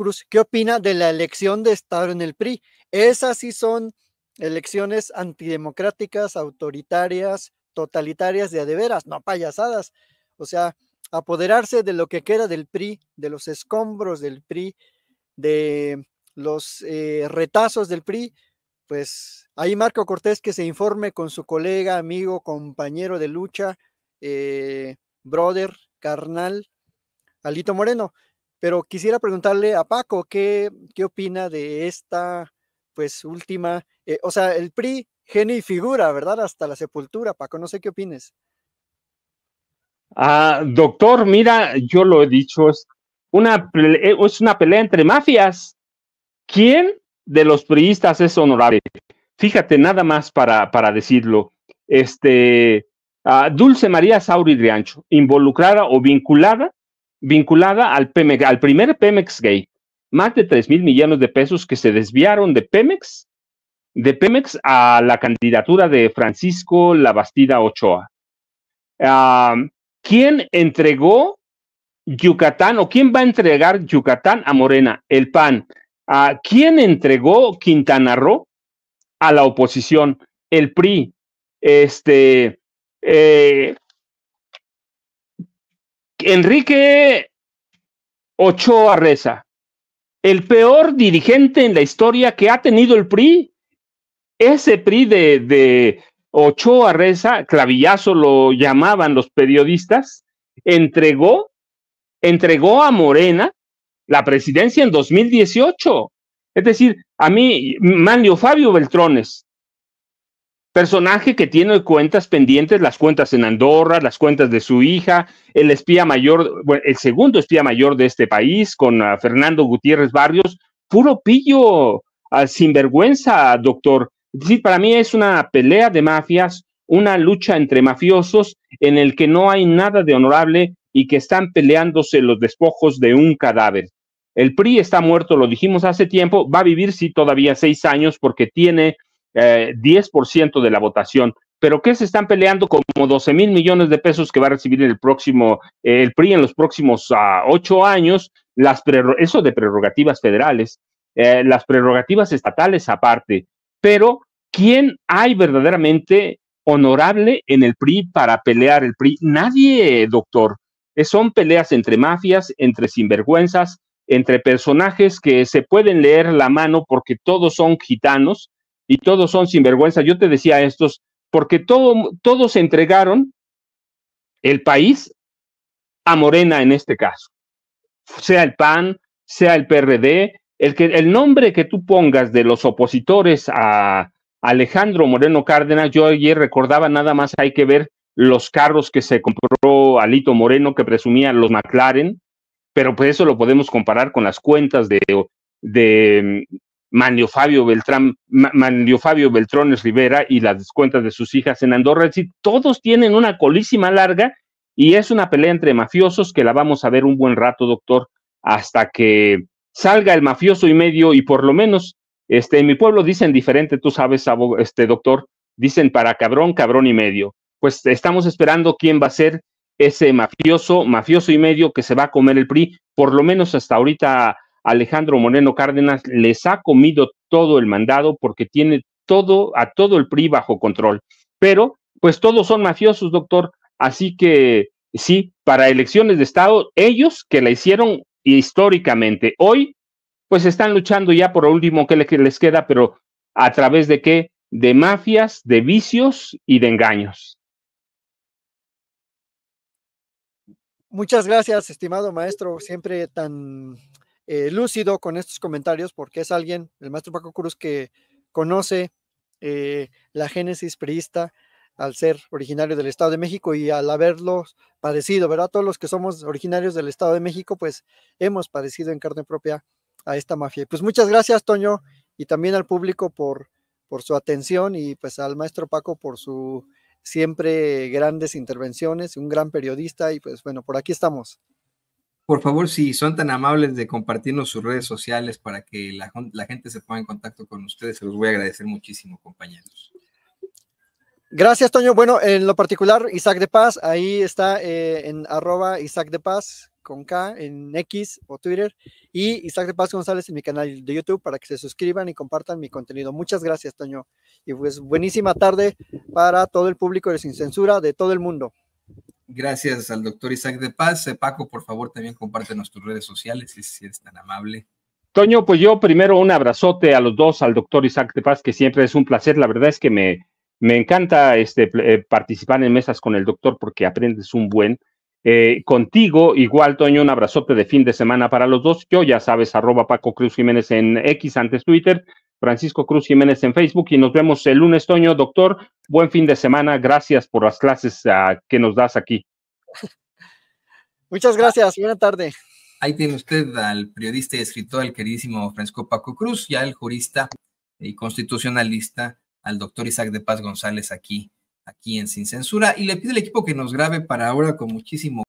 Cruz, ¿qué opina de la elección de estar en el PRI? Esas sí son elecciones antidemocráticas, autoritarias, totalitarias de adeveras, no payasadas. O sea, apoderarse de lo que queda del PRI, de los escombros del PRI, de los eh, retazos del PRI, pues ahí Marco Cortés que se informe con su colega, amigo, compañero de lucha, eh, brother, carnal, Alito Moreno. Pero quisiera preguntarle a Paco qué, qué opina de esta, pues, última, eh, o sea, el PRI, genio y figura, ¿verdad? Hasta la sepultura, Paco, no sé qué opines. Ah, doctor, mira, yo lo he dicho, es una, eh, es una pelea entre mafias. ¿Quién de los priistas es honorable? Fíjate, nada más para, para decirlo. Este, ah, Dulce María Sauri Riancho, involucrada o vinculada, vinculada al Pemex, al primer Pemex Gay. Más de 3 mil millones de pesos que se desviaron de Pemex, de Pemex a la candidatura de Francisco Labastida Ochoa. Ah, ¿Quién entregó Yucatán o quién va a entregar Yucatán a Morena? El PAN. ¿A quién entregó Quintana Roo a la oposición? El PRI. Este. Eh, Enrique Ochoa Reza, el peor dirigente en la historia que ha tenido el PRI. Ese PRI de, Ochoa Reza, clavillazo lo llamaban los periodistas, entregó, entregó a Morena la presidencia en 2018. Es decir, a mí, Manlio Fabio Beltrones, personaje que tiene cuentas pendientes, las cuentas en Andorra, las cuentas de su hija, el espía mayor, el segundo espía mayor de este país, con ah, Fernando Gutiérrez Barrios, puro pillo, ah, sinvergüenza, doctor. Decir, para mí es una pelea de mafias, una lucha entre mafiosos en el que no hay nada de honorable y que están peleándose los despojos de un cadáver. El PRI está muerto, lo dijimos hace tiempo, va a vivir sí todavía seis años porque tiene eh, 10% de la votación. Pero ¿qué se están peleando? Como 12 mil millones de pesos que va a recibir el próximo, eh, el PRI en los próximos uh, ocho años, las eso de prerrogativas federales, eh, las prerrogativas estatales aparte. Pero, ¿quién hay verdaderamente honorable en el PRI para pelear el PRI? Nadie, doctor. Son peleas entre mafias, entre sinvergüenzas, entre personajes que se pueden leer la mano porque todos son gitanos y todos son sinvergüenza. Yo te decía estos, porque todo, todos entregaron el país a Morena en este caso, sea el PAN, sea el PRD, el, que, el nombre que tú pongas de los opositores a Alejandro Moreno Cárdenas, yo ayer recordaba nada más hay que ver los carros que se compró Alito Moreno que presumía los McLaren, pero pues eso lo podemos comparar con las cuentas de, de, Manlio Fabio Beltrán, Manlio Fabio Beltrones Rivera y las cuentas de sus hijas en Andorra. Es todos tienen una colísima larga y es una pelea entre mafiosos que la vamos a ver un buen rato, doctor, hasta que salga el mafioso y medio y por lo menos, este, en mi pueblo dicen diferente, tú sabes, este doctor, dicen para cabrón, cabrón y medio. Pues estamos esperando quién va a ser ese mafioso, mafioso y medio que se va a comer el PRI, por lo menos hasta ahorita Alejandro Moreno Cárdenas les ha comido todo el mandado porque tiene todo, a todo el PRI bajo control. Pero, pues todos son mafiosos, doctor. Así que sí, para elecciones de Estado, ellos que la hicieron históricamente. Hoy, pues están luchando ya por lo último que les queda, pero a través de qué? De mafias, de vicios y de engaños. Muchas gracias, estimado maestro, siempre tan eh, lúcido con estos comentarios porque es alguien, el maestro Paco Cruz, que conoce eh, la génesis priista al ser originario del Estado de México y al haberlo padecido, ¿verdad? Todos los que somos originarios del Estado de México, pues hemos padecido en carne propia a esta mafia. Pues muchas gracias, Toño, y también al público por, por su atención y pues al maestro Paco por su siempre grandes intervenciones, un gran periodista y pues bueno, por aquí estamos por favor, si son tan amables de compartirnos sus redes sociales para que la, gente se ponga en contacto con ustedes, se los voy a agradecer muchísimo, compañeros. Gracias, Toño. Bueno, en lo particular, Isaac de Paz, ahí está eh, en arroba Isaac de Paz, con K en X o Twitter y Isaac de Paz González en mi canal de YouTube para que se suscriban y compartan mi contenido. Muchas gracias, Toño. Y pues buenísima tarde para todo el público de Sin Censura de todo el mundo. Gracias al doctor Isaac de Paz. Eh, Paco, por favor, también comparte nuestras redes sociales si eres tan amable. Toño, pues yo primero un abrazote a los dos, al doctor Isaac de Paz, que siempre es un placer. La verdad es que me, me encanta este, eh, participar en mesas con el doctor porque aprendes un buen. Eh, contigo, igual, Toño, un abrazote de fin de semana para los dos. Yo, ya sabes, arroba Paco Cruz Jiménez en X, antes Twitter, Francisco Cruz Jiménez en Facebook y nos vemos el lunes, Toño. Doctor, buen fin de semana. Gracias por las clases uh, que nos das aquí. Muchas gracias. Buena tarde. Ahí tiene usted al periodista y escritor, el queridísimo Francisco Paco Cruz, y al jurista y constitucionalista, al doctor Isaac de Paz González aquí aquí en Sin Censura y le pido al equipo que nos grabe para ahora con muchísimo